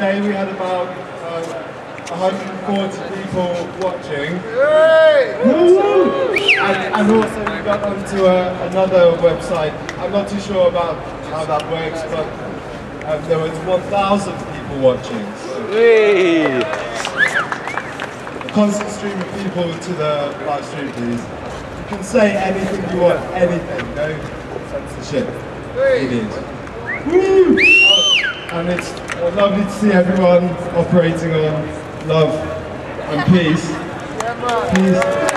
Today we had about um, 140 people watching. And, and also we got onto a, another website. I'm not too sure about how that works, but um, there was 1,000 people watching. So Hey! a constant stream of people to the live stream, please. You can say anything you want, anything. No censorship. It is. Woo! And it's uh, lovely to see everyone operating on love and peace. Peace.